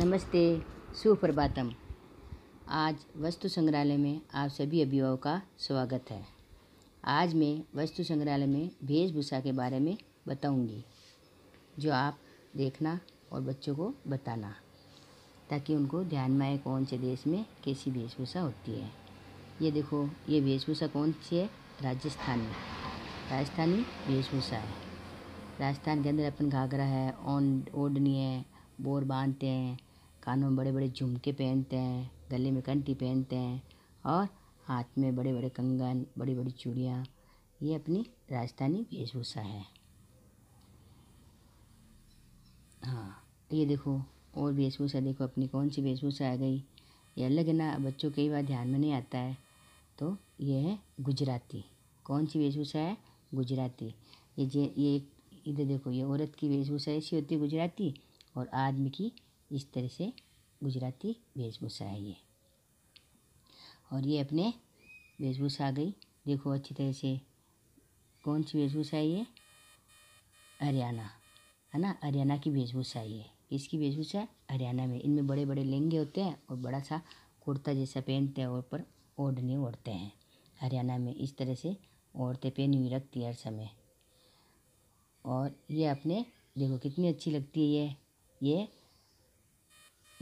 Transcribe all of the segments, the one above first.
नमस्ते, सुप्रभातम। आज वस्तु संग्रहालय में आप सभी अभिभावकों का स्वागत है। आज मैं वस्तु संग्रहालय में वेशभूषा के बारे में बताऊँगी, जो आप देखना और बच्चों को बताना, ताकि उनको ध्यान में आए कौन से देश में कैसी वेशभूषा होती है। ये देखो, ये वेशभूषा कौन सी है? राजस्थानी। राजस्थानी वेशभूषा है। राजस्थान के अंदर अपन घाघरा है ओढ़नी है, बोर बांधते हैं कानों में बड़े बड़े झुमके पहनते हैं, गले में कंठी पहनते हैं और हाथ में बड़े बड़े कंगन बड़ी बड़ी चूड़ियाँ। ये अपनी राजस्थानी वेशभूषा है। हाँ ये देखो, और वेशभूषा देखो, अपनी कौन सी वेशभूषा आ गई? ये अलग है ना बच्चों कई बार ध्यान में नहीं आता है। तो ये है गुजराती। कौन सी वेशभूषा है? गुजराती। ये जे, ये इधर देखो, ये औरत की वेशभूषा ऐसी होती है गुजराती और आदमी की इस तरह से गुजराती वेशभूषा है ये। और ये अपने वेशभूषा आ गई। देखो अच्छी तरह से कौन सी वेशभूषा है ये? हरियाणा, है ना? हरियाणा की वेशभूषा है ये। किसकी वेशभूषा? हरियाणा में। इनमें बड़े बड़े लहंगे होते हैं और बड़ा सा कुर्ता जैसा पहनते हैं और ऊपर ओढ़ने ओढ़ते हैं। हरियाणा में इस तरह से औरतें पहनी हुई रखती है हर समय। और ये अपने, देखो कितनी अच्छी लगती है ये। ये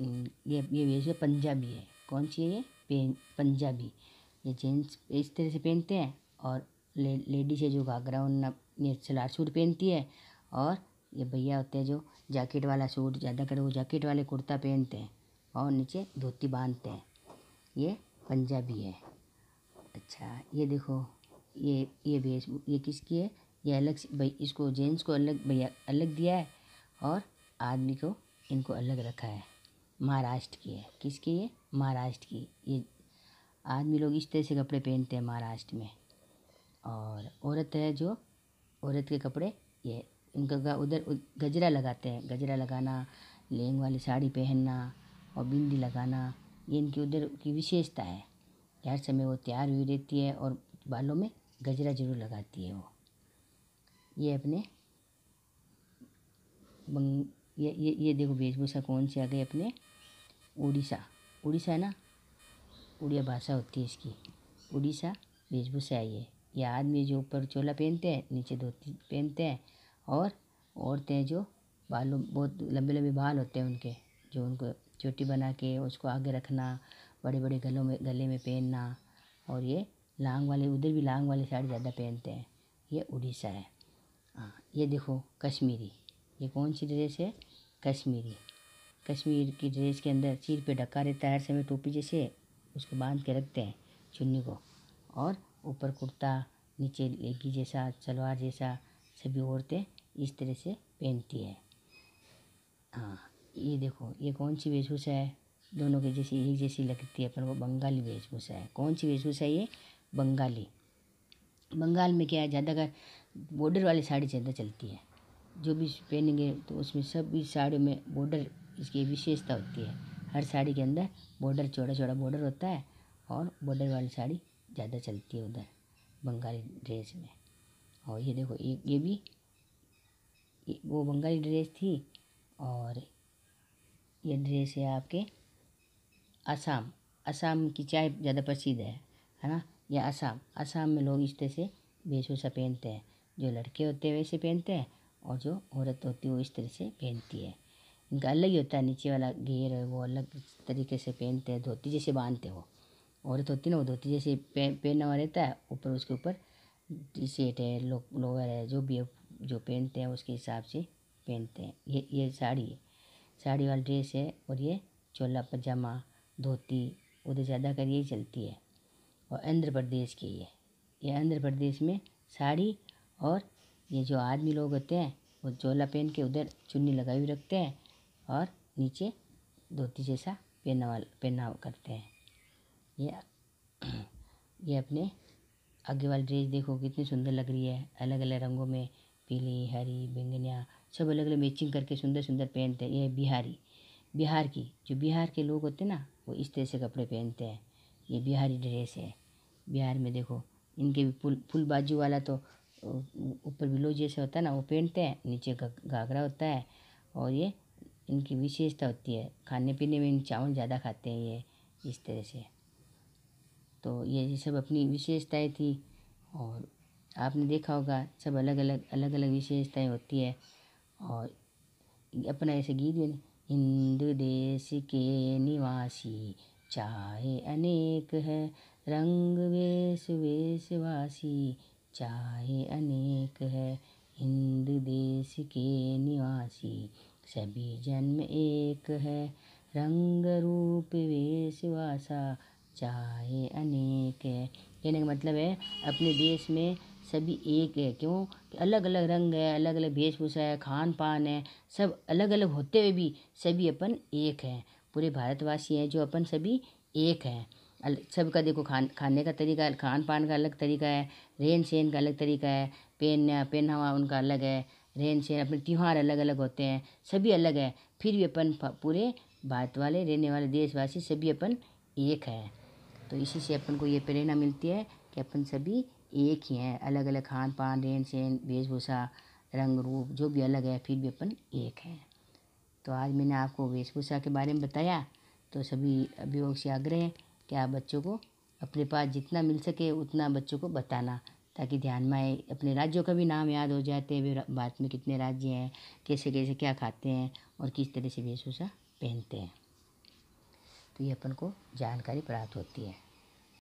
ये ये वैसे पंजाबी है। कौन सी है ये? पेन पंजाबी। ये जेंट्स इस तरह से पहनते हैं और ले, लेडीज़ है जो घाघरा उन्ना ये सलार सूट पहनती है और ये भैया होते हैं जो जैकेट वाला सूट ज़्यादा कर वो जैकेट वाले कुर्ता पहनते हैं और नीचे धोती बांधते हैं। ये पंजाबी है। अच्छा ये देखो ये ये वेश ये किसकी है? ये अलग भाई इसको जेंट्स को अलग भैया अलग दिया है और आदमी को इनको अलग रखा है। महाराष्ट्र की है। किसकी है महाराष्ट्र की। ये आदमी लोग इस तरह से कपड़े पहनते हैं महाराष्ट्र में। और औरत है जो, औरत के कपड़े, ये इनका उधर गजरा लगाते हैं। गजरा लगाना लेंग वाली साड़ी पहनना और बिंदी लगाना, ये इनकी उधर की विशेषता है। हर समय वो तैयार हुई रहती है और बालों में गजरा ज़रूर लगाती है वो। ये अपने ये ये ये देखो वेशभूषा कौन सी आ गई अपने? उड़ीसा। उड़ीसा है ना? उड़िया भाषा होती है इसकी। उड़ीसा वेशभूषा है ये। ये आदमी जो ऊपर चोला पहनते हैं, नीचे धोती पहनते हैं और औरतें जो बालों, बहुत लंबे लंबे बाल होते हैं उनके, जो उनको चोटी बना के उसको आगे रखना बड़े बड़े गलों में, गले में पहनना और ये लांग वाले, उधर भी लांग वाली साड़ी ज़्यादा पहनते हैं। ये उड़ीसा है। हाँ ये देखो कश्मीरी। ये कौन सी ड्रेस है? कश्मीरी। कश्मीर की ड्रेस के अंदर सिर पे ढका रहता है, हर समय टोपी जैसे उसको बाँध के रखते हैं चुन्नी को। और ऊपर कुर्ता, नीचे लेगी जैसा, सलवार जैसा सभी औरतें इस तरह से पहनती है। हाँ ये देखो, ये कौन सी वेशभूषा है? दोनों के जैसी, एक जैसी लगती है, पर वो बंगाली वेशभूषा है। कौन सी वेशभूषा है ये? बंगाली। बंगाल में क्या है ज़्यादातर बॉर्डर वाली साड़ी ज़्यादा चलती है। जो भी पहनेंगे तो उसमें सब भी साड़ियों में बॉर्डर इसकी विशेषता होती है। हर साड़ी के अंदर बॉर्डर चौड़ा चौड़ा बॉर्डर होता है और बॉर्डर वाली साड़ी ज़्यादा चलती है उधर, बंगाली ड्रेस में। और ये देखो, ये ये भी, ये वो बंगाली ड्रेस थी और ये ड्रेस है आपके असम। असम की चाय ज़्यादा प्रसिद्ध है है ना? या असम। असम में लोग इस तरह से वेशभूषा पहनते हैं। जो लड़के होते हैं वैसे पहनते हैं और जो औरत होती है वो इस तरह से पहनती है। इनका अलग ही होता है, नीचे वाला घेर है, वो अलग तरीके से पहनते हैं, धोती जैसे बांधते हो औरत होती है ना, वो धोती जैसे पहना हुआ रहता है, ऊपर उसके ऊपर टी शर्ट है, लो, लोअर है, जो भी है, जो पहनते हैं उसके हिसाब से पहनते हैं। ये ये साड़ी है। साड़ी वाली ड्रेस है और ये चोला, पजामा, धोती, उधर ज़्यादा कर यही चलती है। और आंध्र प्रदेश की ये ये आंध्र प्रदेश में साड़ी और ये जो आदमी लोग होते हैं, वो चोला पहन के उधर चुन्नी लगाई हुई रखते हैं और नीचे धोती जैसा पहना पहनाव करते हैं। ये ये अपने आगे वाली ड्रेस देखो, कितनी सुंदर लग रही है। अलग अलग रंगों में पीली, हरी, बैंगनिया, सब अलग अलग मैचिंग करके सुंदर सुंदर पहनते हैं। ये बिहारी। बिहार की, जो बिहार के लोग होते हैं ना, वो इस तरह से कपड़े पहनते हैं। ये बिहारी ड्रेस है। बिहार में देखो, इनके भी फुल फुल बाजू वाला तो ऊपर ब्लाउज जैसे होता है ना, वो पहनते हैं, नीचे घाघरा होता है और ये इनकी विशेषता होती है। खाने पीने में इन चावल ज़्यादा खाते हैं ये, इस तरह से। तो ये सब अपनी विशेषताएँ थी और आपने देखा होगा, सब अलग अलग अलग अलग विशेषताएँ होती है और अपना ऐसे गीत भी हिंदू देश के निवासी, चाहे अनेक है रंग वेश वेशवासी चाहे अनेक है, हिंदू देश के निवासी। सभी जन्म एक है, रंग रूप वेशवासा चाहे अनेक है, कहने का मतलब है अपने देश में सभी एक है। क्यों? कि अलग अलग रंग है अलग अलग वेशभूषा है खान पान है, सब अलग अलग होते हुए भी सभी अपन एक हैं। पूरे भारतवासी हैं जो अपन सभी एक हैं। सबका देखो खान, खाने का तरीका, खान पान का अलग तरीका है, रहन सहन का अलग तरीका है पहनना पहनावा उनका अलग है, रहन सहन अपने त्यौहार अलग अलग होते हैं, सभी अलग है, फिर भी अपन पूरे भारत वाले, रहने वाले देशवासी सभी अपन एक है। तो इसी से अपन को ये प्रेरणा मिलती है कि अपन सभी एक ही हैं, अलग अलग खान पान, रहन सहन, वेशभूषा, रंग रूप, जो भी अलग है, फिर भी अपन एक हैं। तो आज मैंने आपको वेशभूषा के बारे में बताया तो सभी अभियोग से आग्रह कि आप बच्चों को अपने पास जितना मिल सके उतना बच्चों को बताना, ताकि ध्यान में आए, अपने राज्यों का भी नाम याद हो जाते हैं भारत में कितने राज्य हैं, कैसे कैसे क्या खाते हैं और किस तरह से वेशभूषा पहनते हैं। तो ये अपन को जानकारी प्राप्त होती है।